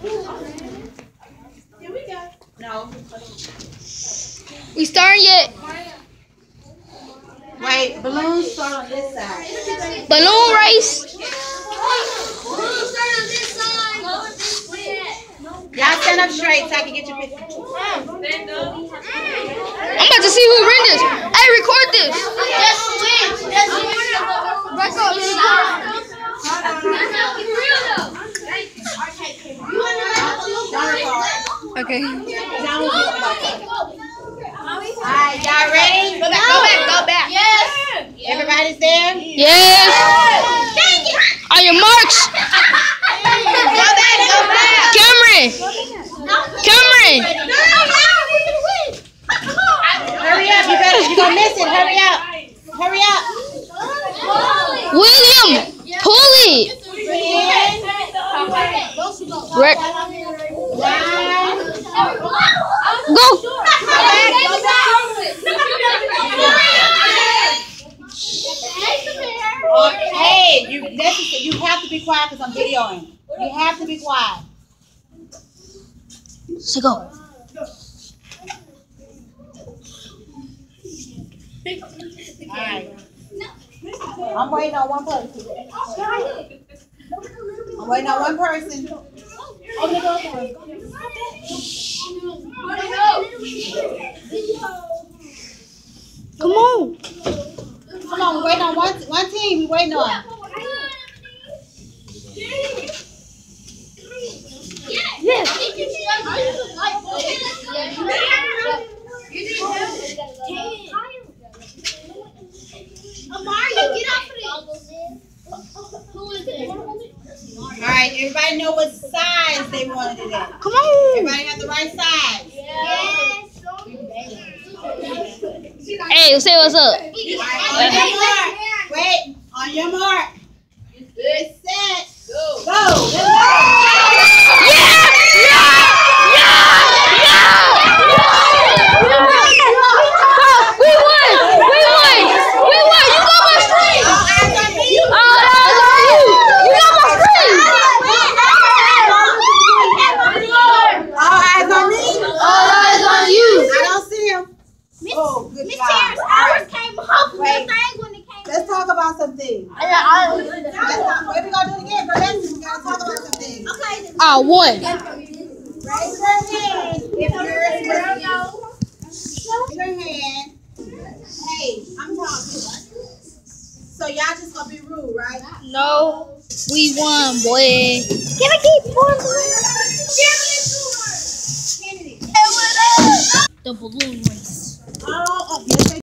Here we go. No. We starting yet? Wait, balloons start on this side. Balloon race. Y'all stand up straight so I can get your picture. I'm about to see who win this. Hey, record this. Okay. Alright, y'all ready? Go back, go back, go back. Yes. Everybody's there? Yes. On your marks. Go back, go back. Cameron. Cameron. Hurry up, you better, you're gonna miss it. Hurry up. Hurry up. William. Pull it. Hey, you, necessary, you have to be quiet because I'm videoing. You have to be quiet. So go. Alright. I'm waiting on one person. I'm waiting on one person. Come on. Come on, we're on one, one team. We're waiting on. Alright, everybody know what size they wanted it at. Come on. Everybody have the right size. Hey, say what's up. Alright, on your mark. Wait, on your mark. Get set. Go. Yeah! Yeah! Yeah! Yeah! We won! We won! We won! You got my string! All eyes on me. Oh, that was on you! You got my string! All eyes on me. Oh, that is on you! I don't see him. Oh, good job. Alright, let's talk about something. Let's talk. Wait, we gonna do it again. But let's, we gotta talk about something. I ah, won. Raise your hand if you're Raise your hand. Hey, I'm talking. So y'all just gonna be rude, right? No, we won, boy. Can I keep one? The balloon race. Oh, yes,